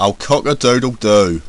I'll cock a doodle doo.